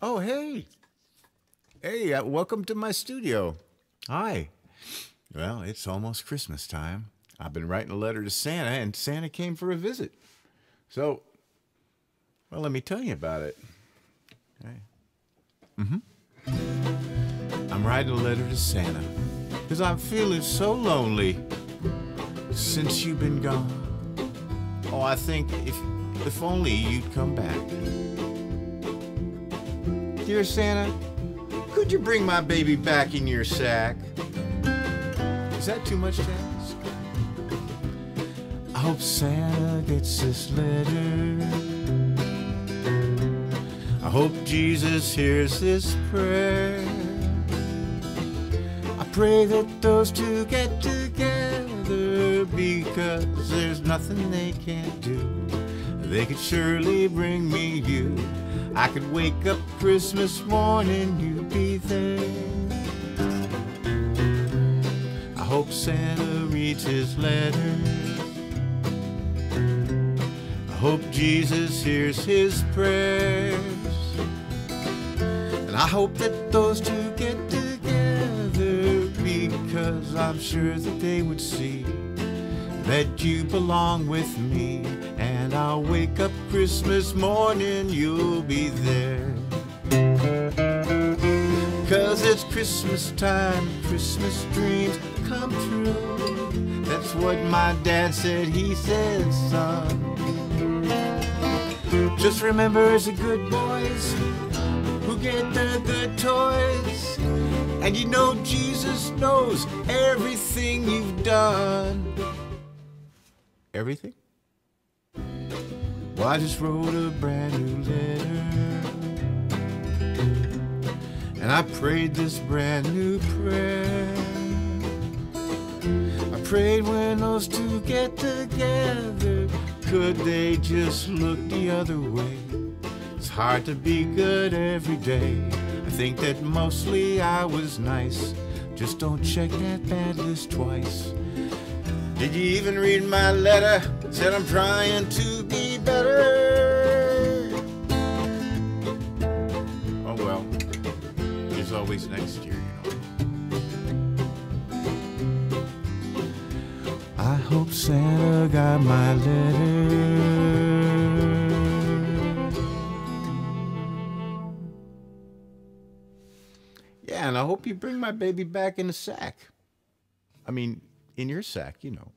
Oh, hey. Hey, uh, welcome to my studio. Hi. Well, it's almost Christmas time. I've been writing a letter to Santa, and Santa came for a visit. So, well, let me tell you about it. Okay. Mm-hmm. I'm writing a letter to Santa because I'm feeling so lonely since you've been gone. Oh, I think if if only you'd come back. Dear Santa, could you bring my baby back in your sack? Is that too much to ask? I hope Santa gets this letter. I hope Jesus hears this prayer. I pray that those two get together because there's nothing they can't do. They could surely bring me you. I could wake up Christmas morning, you'd be there. I hope Santa reads his letters. I hope Jesus hears his prayers. And I hope that those two get together because I'm sure that they would see that you belong with me. And I'll wake up Christmas morning, you'll be there. Cause it's Christmas time, Christmas dreams come true. That's what my dad said, he said, son. Just remember, as the good boys who get the good toys. And you know Jesus knows everything you've done. Everything? Well, I just wrote a brand new letter. And I prayed this brand new prayer. I prayed when those two get together, could they just look the other way? It's hard to be good every day. I think that mostly I was nice. Just don't check that bad list twice. Did you even read my letter? Said I'm trying to be better. Oh well, there's always next year, you know. I hope Santa got my letter. Yeah, and I hope you bring my baby back in a sack. I mean, in your sack, you know.